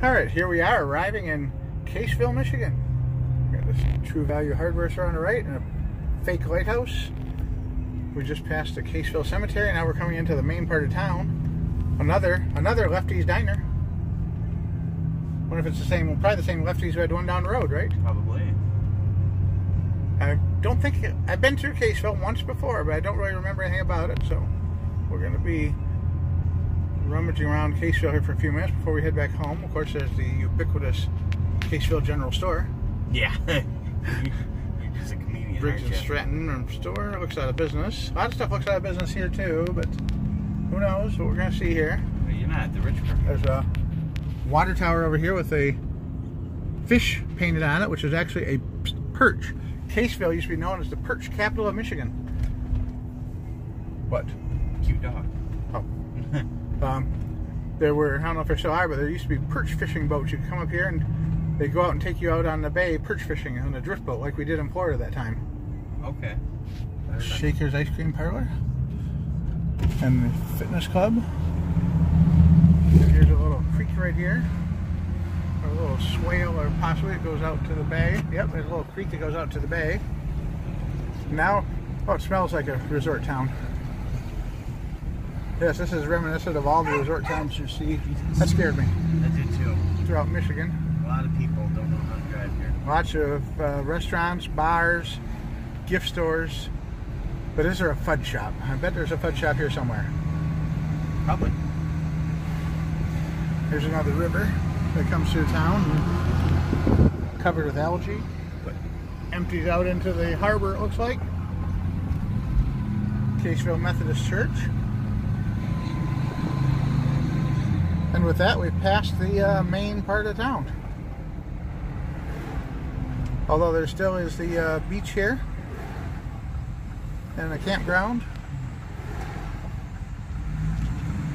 All right, here we are arriving in Caseville, Michigan. We got this True Value Hardware store on the right and a fake lighthouse. We just passed the Caseville Cemetery. Now we're coming into the main part of town. Another another Lefty's Diner. Wonder if it's the same, probably the same Lefty's who had one down the road, right? Probably. I don't think I've been through Caseville once before, but I don't really remember anything about it. So we're going to be rummaging around Caseville here for a few minutes before we head back home. Of course, there's the ubiquitous Caseville General Store. Yeah. He's a comedian. Briggs and? Stratton store looks out of business. A lot of stuff looks out of business here too, but who knows what we're going to see here. But You're not the rich person. There's a water tower over here with a fish painted on it, which is actually a perch. Caseville used to be known as the perch capital of Michigan. What? Cute dog. Um, there were, I don't know if there still are, but there used to be perch fishing boats. You could come up here and they go out and take you out on the bay perch fishing on a drift boat like we did in Florida that time. Okay. Shaker's Ice Cream Parlor and the fitness club. Here's a little creek right here. A little swale, or possibly it goes out to the bay. Yep, there's a little creek that goes out to the bay. Now, oh, it smells like a resort town. Yes, this is reminiscent of all the resort towns you see. That scared me. I did too. Throughout Michigan. A lot of people don't know how to drive here. Lots of uh, restaurants, bars, gift stores. But is there a fudge shop? I bet there's a fudge shop here somewhere. Probably. Here's another river that comes through town, covered with algae, but empties out into the harbor, it looks like. Caseville Methodist Church. And with that, we've passed the uh, main part of town. Although there still is the uh, beach here and the campground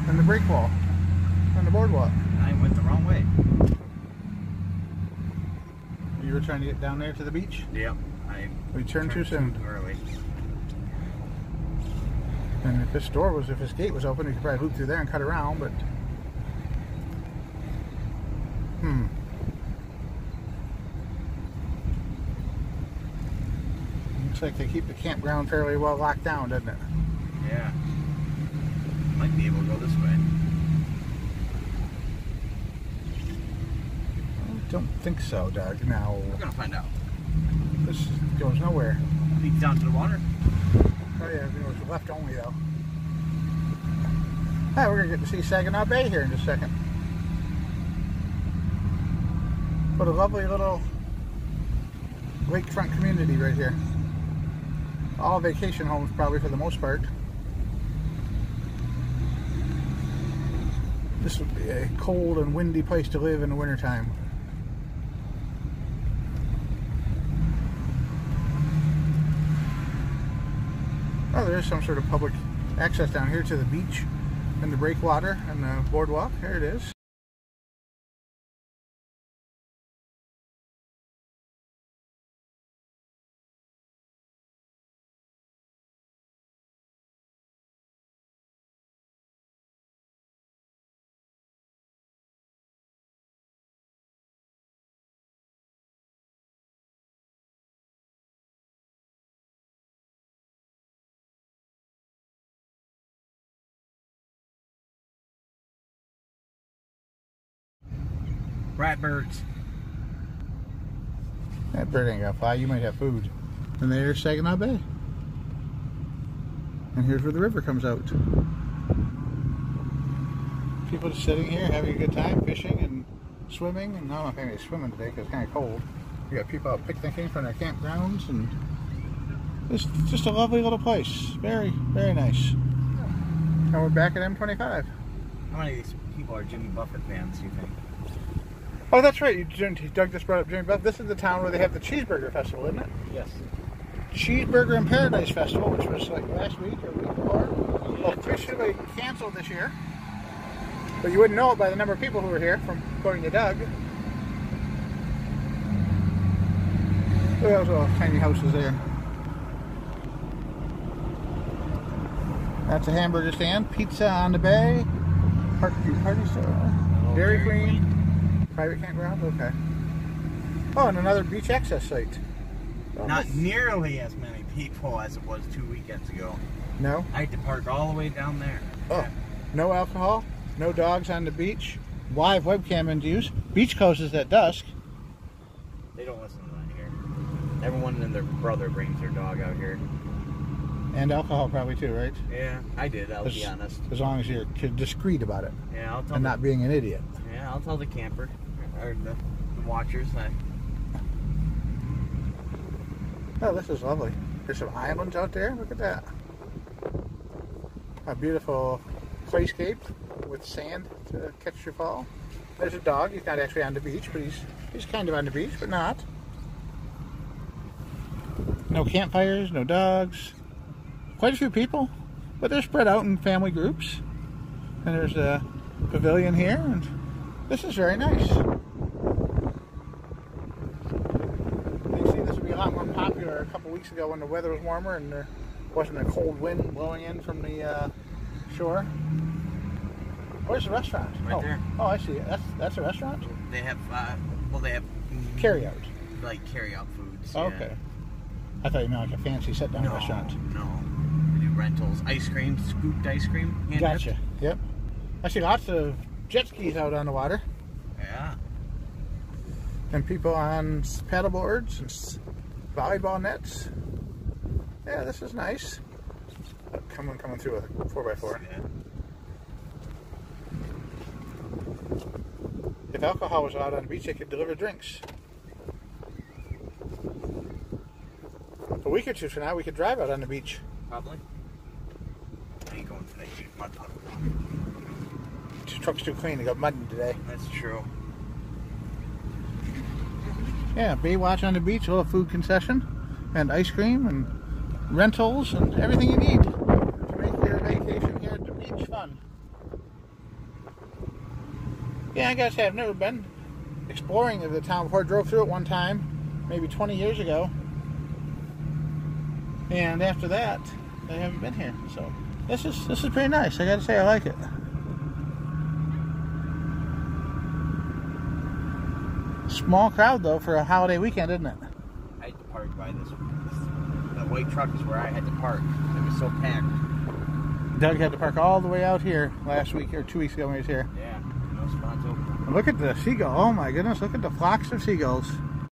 and the break wall and the boardwalk. I went the wrong way. You were trying to get down there to the beach? Yep. I We turned too soon. early. And if this door was, if this gate was open, we could probably loop through there and cut around, but. Hmm. Looks like they keep the campground fairly well locked down, doesn't it? Yeah. Might be able to go this way. I don't think so, Doug. Now, We're gonna find out. this goes nowhere. Leads down to the water. Oh, yeah, it was left only, though. Hey, we're going to get to see Saginaw Bay here in just a second. What a lovely little lakefront community right here. All vacation homes, probably for the most part. This would be a cold and windy place to live in the wintertime. Oh, there is some sort of public access down here to the beach and the breakwater and the boardwalk. There it is. Ratbirds. That bird ain't gonna fly. You might have food. And there's Saginaw Bay. And here's where the river comes out. People just sitting here having a good time fishing and swimming. And I don't know if anybody's swimming today because it's kind of cold. You got people out picnicking from their campgrounds and it's just a lovely little place. Very, very nice. And we're back at M25. How many of these people are Jimmy Buffett fans, do you think? Oh, that's right. You, Doug just brought up Jimmy Buffett. This is the town where they have the Cheeseburger Festival, isn't it? Yes. Cheeseburger in Paradise Festival, which was like last week or week before, officially canceled this year. But you wouldn't know it by the number of people who were here, from according to Doug. Look at those little tiny houses there. That's a hamburger stand, pizza on the bay, Party Store, Dairy oh, Queen. Private campground? Okay. Oh, and another beach access site. Oh, Not nearly as many people as it was two weekends ago. No? I had to park all the way down there. Oh, no alcohol, no dogs on the beach, live webcam in use, beach closes at dusk. They don't listen to that here. Everyone and their brother brings their dog out here. And alcohol probably too, right? Yeah, I did. I'll be As- honest. As long as you're discreet about it Yeah, I'll tell. and the, not being an idiot. Yeah, I'll tell the camper the, the watchers. Oh, this is lovely. There's some islands out there. Look at that. A beautiful playscape with sand to catch your fall. There's a dog. He's not actually on the beach, but he's he's kind of on the beach, but not. No campfires, no dogs. Quite a few people, but they're spread out in family groups. And there's a pavilion here, and this is very nice. You see, this would be a lot more popular a couple weeks ago when the weather was warmer and there wasn't a cold wind blowing in from the uh, shore. Where's the restaurant? Right oh. there. Oh, I see. That's that's a restaurant. they have. Uh, well, they have mm, Carry out. like carry out foods. Oh, yeah. okay. I thought you meant like a fancy sit down No, restaurant. no. They do rentals, ice cream, scooped ice cream. Gotcha. dipped. Yep. I see lots of jet skis out on the water Yeah. and people on s- paddle boards and volleyball nets. Yeah, this is nice. Uh, Coming coming through a 4x4. See that? If alcohol was allowed on the beach, they could deliver drinks. A week or two from now, we could drive out on the beach. Probably. I ain't going today. Mud puddle. The truck's too clean. They got mud in today. That's true. Yeah, Baywatch on the beach, a little food concession, and ice cream, and rentals, and everything you need to make your vacation here at the beach fun. Yeah, I gotta say, I've never been exploring of the town before. I drove through it one time, maybe 20 years ago. And after that, I haven't been here. So this is this is pretty nice. I gotta say, I like it. Small crowd though for a holiday weekend, isn't it? I had to park by this. The white truck is where I had to park. It was so packed. Doug had to park all the way out here last week or two weeks ago when he was here. Yeah, no spots open. Look at the seagull. Oh my goodness, look at the flocks of seagulls.